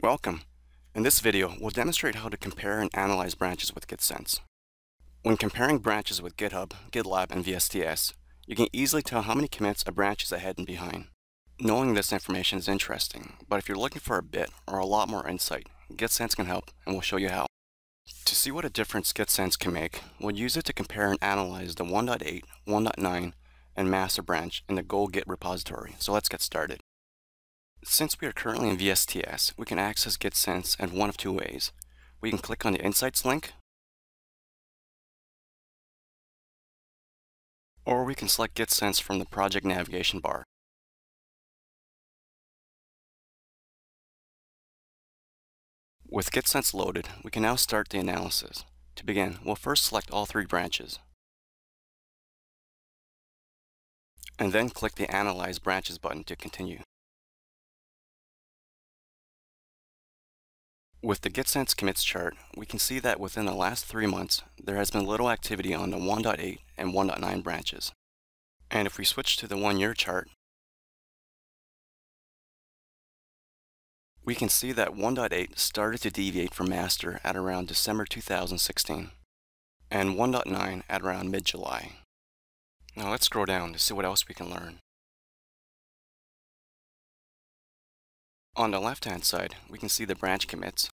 Welcome. In this video, we'll demonstrate how to compare and analyze branches with GitSense. When comparing branches with GitHub, GitLab, and VSTS, you can easily tell how many commits a branch is ahead and behind. Knowing this information is interesting, but if you're looking for a bit or a lot more insight, GitSense can help, and we'll show you how. To see what a difference GitSense can make, we'll use it to compare and analyze the 1.8, 1.9, and master branch in the Go Git repository, so let's get started. Since we are currently in VSTS, we can access GitSense in one of two ways. We can click on the Insights link, or we can select GitSense from the project navigation bar. With GitSense loaded, we can now start the analysis. To begin, we'll first select all three branches. And then click the Analyze Branches button to continue. With the GitSense commits chart, we can see that within the last three months, there has been little activity on the 1.8 and 1.9 branches. And if we switch to the one-year chart, we can see that 1.8 started to deviate from master at around December 2016, and 1.9 at around mid-July. Now let's scroll down to see what else we can learn. On the left-hand side, we can see the branch commits.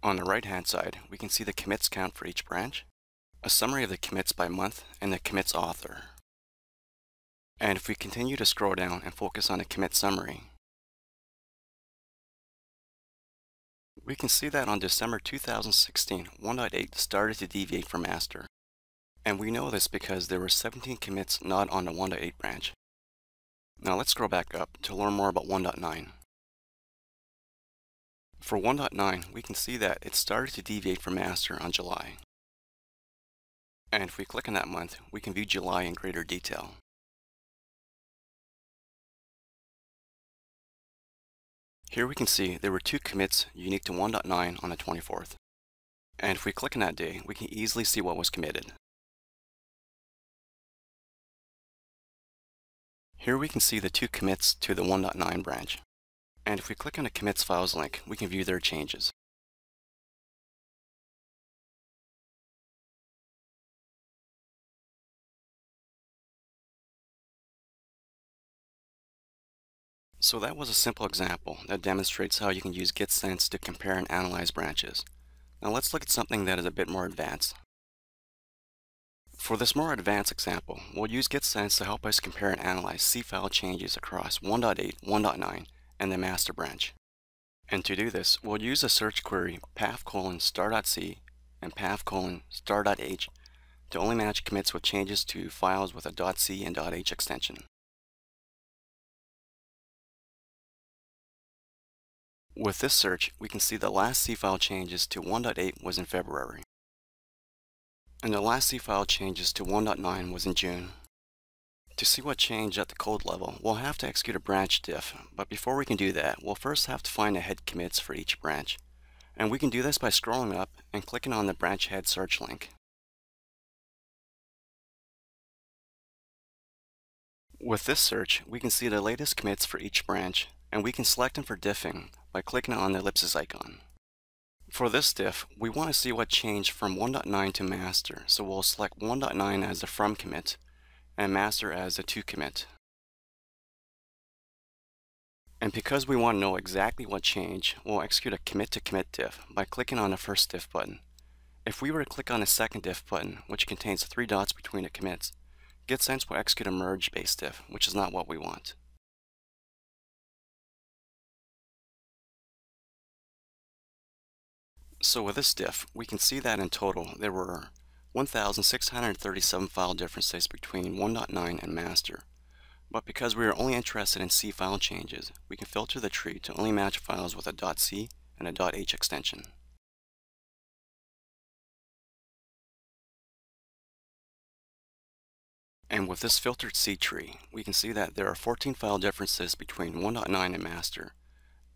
On the right-hand side, we can see the commits count for each branch, a summary of the commits by month, and the commits author. And if we continue to scroll down and focus on the commit summary, we can see that on December 2016, 1.8 started to deviate from master. And we know this because there were 17 commits not on the 1.8 branch. Now let's scroll back up to learn more about 1.9. For 1.9, we can see that it started to deviate from master on July. And if we click on that month, we can view July in greater detail. Here we can see there were two commits unique to 1.9 on the 24th. And if we click on that day, we can easily see what was committed. Here we can see the two commits to the 1.9 branch. And if we click on the commits files link, we can view their changes. So that was a simple example that demonstrates how you can use GitSense to compare and analyze branches. Now let's look at something that is a bit more advanced. For this more advanced example, we'll use GitSense to help us compare and analyze C file changes across 1.8, 1.9, and the master branch. And to do this, we'll use a search query path colon star.c and path colon star.h to only match commits with changes to files with a .c and .h extension. With this search, we can see the last C file changes to 1.8 was in February. And the last C file changes to 1.9 was in June. To see what changed at the code level, we'll have to execute a branch diff, but before we can do that, we'll first have to find the head commits for each branch. And we can do this by scrolling up and clicking on the branch head search link. With this search, we can see the latest commits for each branch, and we can select them for diffing by clicking on the ellipses icon. For this diff, we want to see what changed from 1.9 to master, so we'll select 1.9 as the from commit, and master as a to commit. And because we want to know exactly what changed, we'll execute a commit to commit diff by clicking on the first diff button. If we were to click on the second diff button, which contains three dots between the commits, GitSense will execute a merge-base diff, which is not what we want. So with this diff, we can see that in total there were 1,637 file differences between 1.9 and master. But because we are only interested in C file changes, we can filter the tree to only match files with a .c and a .h extension. And with this filtered C tree, we can see that there are 14 file differences between 1.9 and master.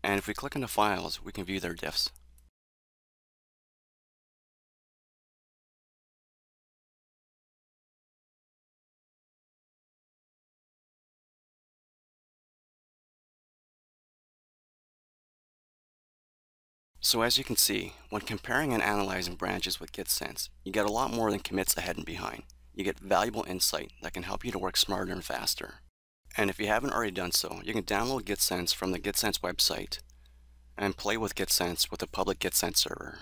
And if we click on the files, we can view their diffs. So as you can see, when comparing and analyzing branches with GitSense, you get a lot more than commits ahead and behind. You get valuable insight that can help you to work smarter and faster. And if you haven't already done so, you can download GitSense from the GitSense website and play with GitSense with the public GitSense server.